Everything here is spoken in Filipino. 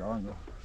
Yan oh.